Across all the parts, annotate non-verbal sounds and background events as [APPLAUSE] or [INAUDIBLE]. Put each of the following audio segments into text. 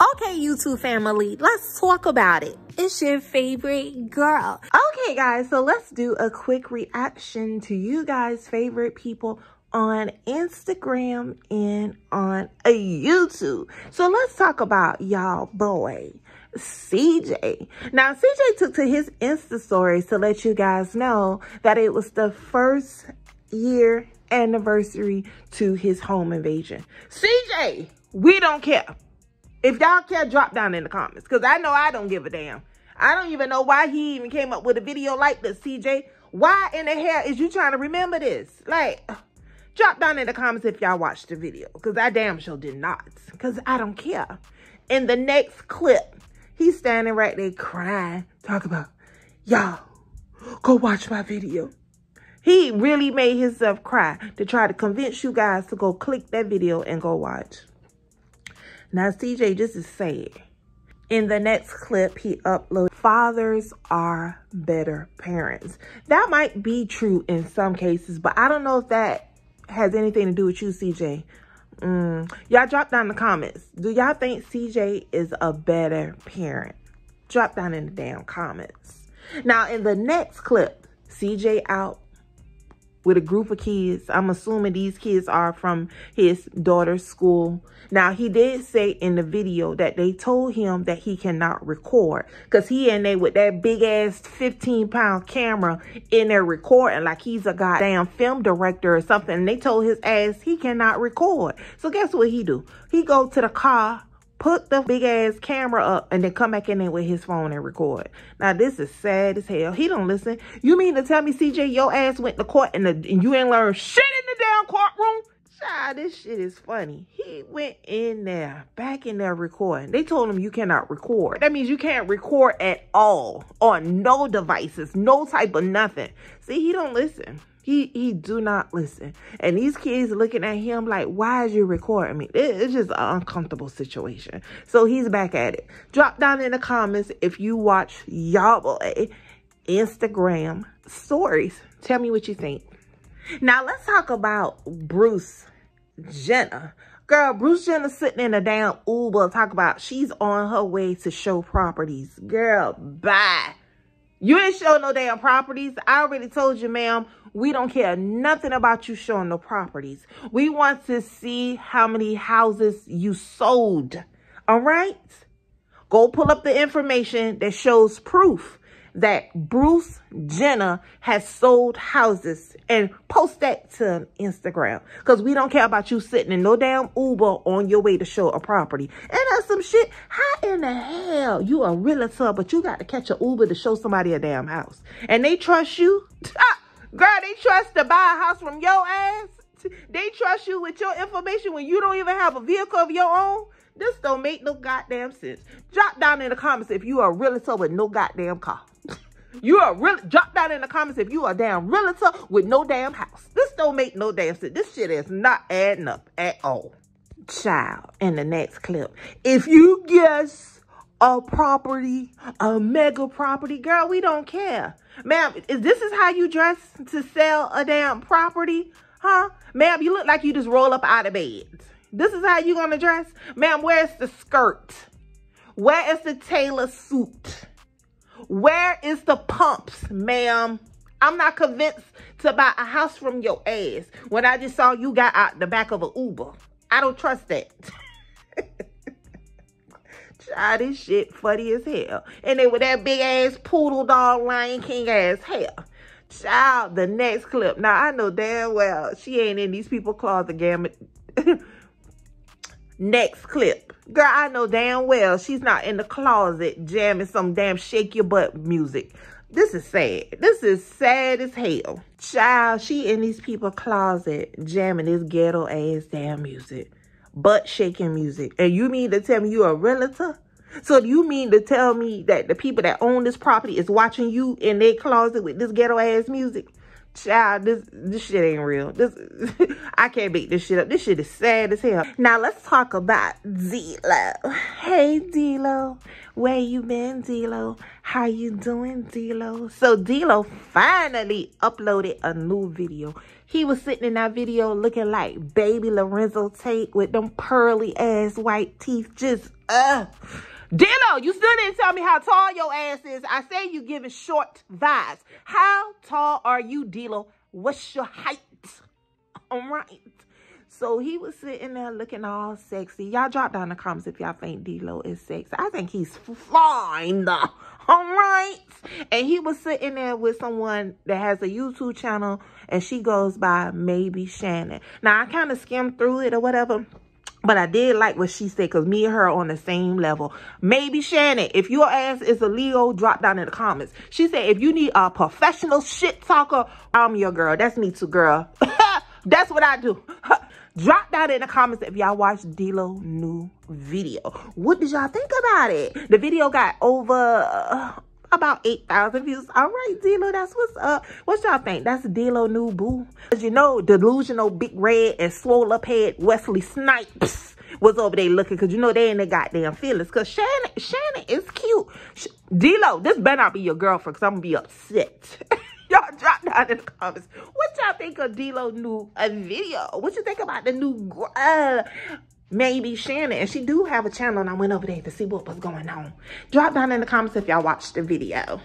Okay, YouTube family, let's talk about it. It's your favorite girl. Okay, guys, so let's do a quick reaction to you guys' favorite people on Instagram and on YouTube. So let's talk about y'all boy, CJ. Now, CJ took to his Insta stories to let you guys know that it was the first year anniversary to his home invasion. CJ, we don't care. If y'all care, drop down in the comments. Because I know I don't give a damn. I don't even know why he even came up with a video like this, CJ. Why in the hell is you trying to remember this? Like, [SIGHS] drop down in the comments if y'all watched the video. Because I damn sure did not. Because I don't care. In the next clip, he's standing right there crying. Talk about, y'all, go watch my video. He really made himself cry to try to convince you guys to go click that video and go watch. Now, CJ, this is sad. In the next clip, he uploaded, fathers are better parents. That might be true in some cases, but I don't know if that has anything to do with you, CJ. Mm. Y'all drop down in the comments. Do y'all think CJ is a better parent? Drop down in the damn comments. Now, in the next clip, CJ out with a group of kids. I'm assuming these kids are from his daughter's school. Now, he did say in the video that they told him that he cannot record because he and they with that big ass 15 pound camera in there recording like he's a goddamn film director or something. And they told his ass he cannot record. So guess what he do? He go to the car put the big ass camera up and then come back in there with his phone and record. Now, this is sad as hell. He don't listen. You mean to tell me, CJ, your ass went to court and, the, and you ain't learned shit in the damn courtroom? Child, this shit is funny. He went in there, back in there recording. They told him you cannot record. That means you can't record at all on no devices, no type of nothing. See, he don't listen. He he do not listen. And these kids looking at him like, why is you recording me? It, it's just an uncomfortable situation. So he's back at it. Drop down in the comments if you watch y'all boy Instagram stories. Tell me what you think. Now let's talk about Bruce Jenner. Girl, Bruce Jenner sitting in a damn Uber talk about she's on her way to show properties. Girl, bye. You ain't show no damn properties. I already told you, ma'am, we don't care nothing about you showing no properties. We want to see how many houses you sold. All right? Go pull up the information that shows proof that Bruce Jenner has sold houses and post that to Instagram. Because we don't care about you sitting in no damn Uber on your way to show a property. And that's some shit. How in the hell you a realtor, but you got to catch an Uber to show somebody a damn house? And they trust you? [LAUGHS] Ah, girl, they trust to buy a house from your ass? They trust you with your information when you don't even have a vehicle of your own? This don't make no goddamn sense. Drop down in the comments if you are a realtor with no goddamn car. You are really drop down in the comments if you are damn realtor with no damn house. This don't make no damn sense. This shit is not adding up at all. Child, in the next clip, if you guess a property, a mega property, girl, we don't care. Ma'am, is this is how you dress to sell a damn property? Huh? Ma'am, you look like you just roll up out of bed. This is how you gonna dress? Ma'am, where's the skirt? Where is the tailor suit? Where is the pumps, ma'am? I'm not convinced to buy a house from your ass when I just saw you got out the back of an Uber. I don't trust that. [LAUGHS] Child, this shit funny as hell. And they with that big ass poodle dog Lion King ass hair. Child, the next clip. Now, I know damn well she ain't in these people closet gamut. [LAUGHS] next clip. Girl, I know damn well she's not in the closet jamming some damn shake your butt music. This is sad. This is sad as hell. Child, she in these people closet jamming this ghetto ass damn music. Butt shaking music. And you mean to tell me you a realtor? So do you mean to tell me that the people that own this property is watching you in their closet with this ghetto ass music? Child, this this shit ain't real. This [LAUGHS] I can't make this shit up. This shit is sad as hell. Now let's talk about D-Lo. Hey D-Lo. Where you been, D-Lo? How you doing, D-Lo? So D-Lo finally uploaded a new video. He was sitting in that video looking like baby Lorenzo Tate with them pearly ass white teeth. Just Uh, Dilo, you still didn't tell me how tall your ass is. I say you giving short vibes. How tall are you, Dilo? What's your height? [LAUGHS] All right. So he was sitting there looking all sexy. Y'all drop down the comments if y'all think D-Lo is sexy. I think he's fine. All right. And he was sitting there with someone that has a YouTube channel and she goes by Maybe Shannon. Now, I kind of skimmed through it or whatever. But I did like what she said because me and her on the same level. Maybe Shannon, if your ass is a Leo, drop down in the comments. She said, if you need a professional shit talker, I'm your girl. That's me too, girl. [LAUGHS] That's what I do. [LAUGHS] Drop down in the comments if y'all watched D-Lo new video. What did y'all think about it? The video got over uh, about 8,000 views. All right, D-Lo, that's what's up. What y'all think? That's D-Lo new boo. As you know, delusional big red and swole up head Wesley Snipes was over there looking because you know they ain't their goddamn feelings because Shannon, Shannon is cute. D-Lo, this better not be your girlfriend because I'm going to be upset. [LAUGHS] Y'all drop down in the comments. What y'all think of D-Lo new a video? What you think about the new uh, maybe Shannon? And she do have a channel and I went over there to see what was going on. Drop down in the comments if y'all watched the video.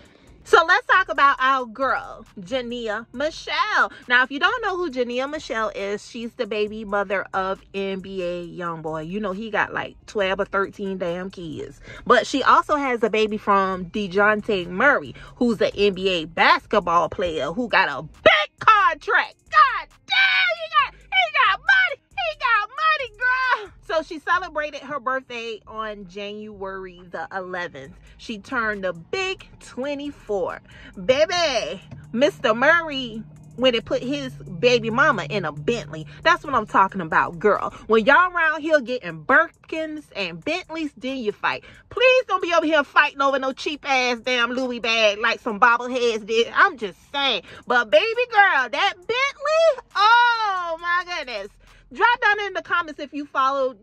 So let's talk about our girl, Jania Meshell. Now, if you don't know who Jania Meshell is, she's the baby mother of NBA Youngboy. You know, he got like 12 or 13 damn kids. But she also has a baby from DeJounte Murray, who's an NBA basketball player who got a big contract. God damn, he got, he got money. Got money, girl. So she celebrated her birthday on January the 11th. She turned a big 24. Baby, Mr. Murray when it put his baby mama in a Bentley. That's what I'm talking about, girl. When y'all around here getting Birkins and Bentleys, then you fight. Please don't be over here fighting over no cheap ass damn Louis bag like some bobbleheads did. I'm just saying. But baby girl, that Bentley, oh my goodness. Drop down in the comments if you followed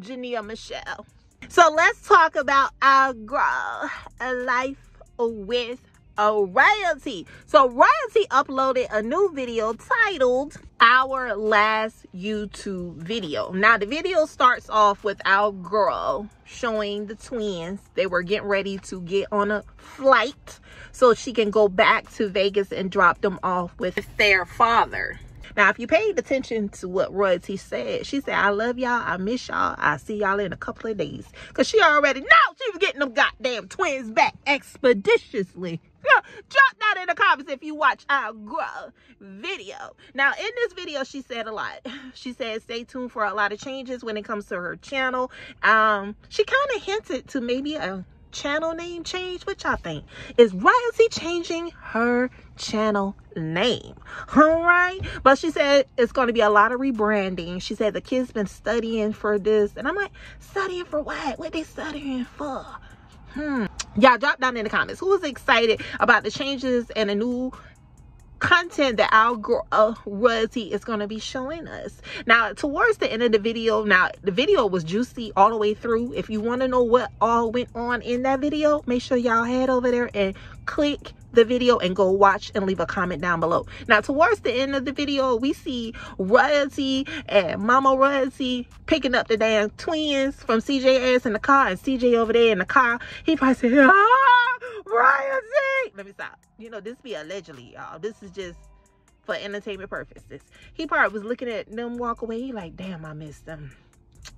Jania Meshell. So let's talk about our girl, a life with a royalty. So royalty uploaded a new video titled our last YouTube video. Now the video starts off with our girl showing the twins. They were getting ready to get on a flight so she can go back to Vegas and drop them off with their father. Now, if you paid attention to what Royalty said, she said, I love y'all. I miss y'all. i see y'all in a couple of days. Because she already know she was getting them goddamn twins back expeditiously. [LAUGHS] Drop that in the comments if you watch our grow video. Now, in this video, she said a lot. [SIGHS] She said, stay tuned for a lot of changes when it comes to her channel. Um, she kind of hinted to maybe a channel name change? What y'all think? Is Royalty changing her channel name? [LAUGHS] All right. But she said it's going to be a lot of rebranding. She said the kids been studying for this. And I'm like, studying for what? What they studying for? Hmm. Y'all drop down in the comments. Who's excited about the changes and a new content that our uh, royalty is going to be showing us now towards the end of the video now the video was juicy all the way through if you want to know what all went on in that video make sure y'all head over there and click the video and go watch and leave a comment down below. Now, towards the end of the video, we see Royalty and Mama Royalty picking up the damn twins from CJS in the car and CJ over there in the car. He probably said, ah, Royalty. Let me stop. You know, this be allegedly, y'all. This is just for entertainment purposes. He probably was looking at them walk away. He like, damn, I missed them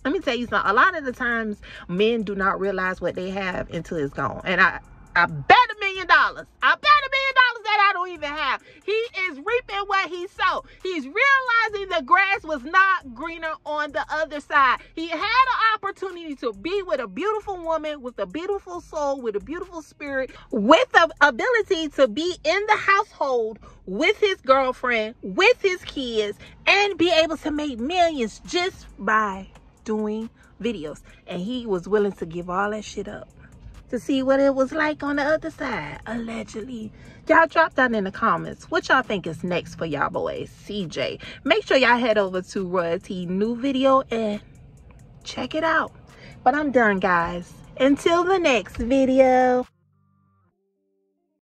let me tell you something a lot of the times men do not realize what they have until it's gone and i I bet a million dollars. I bet a million dollars that I don't even have. He is reaping what he sowed. He's realizing the grass was not greener on the other side. He had an opportunity to be with a beautiful woman with a beautiful soul, with a beautiful spirit, with the ability to be in the household with his girlfriend, with his kids, and be able to make millions just by doing videos. And he was willing to give all that shit up to see what it was like on the other side, allegedly. Y'all drop down in the comments what y'all think is next for y'all boys, CJ. Make sure y'all head over to Royalty new video and check it out. But I'm done, guys. Until the next video.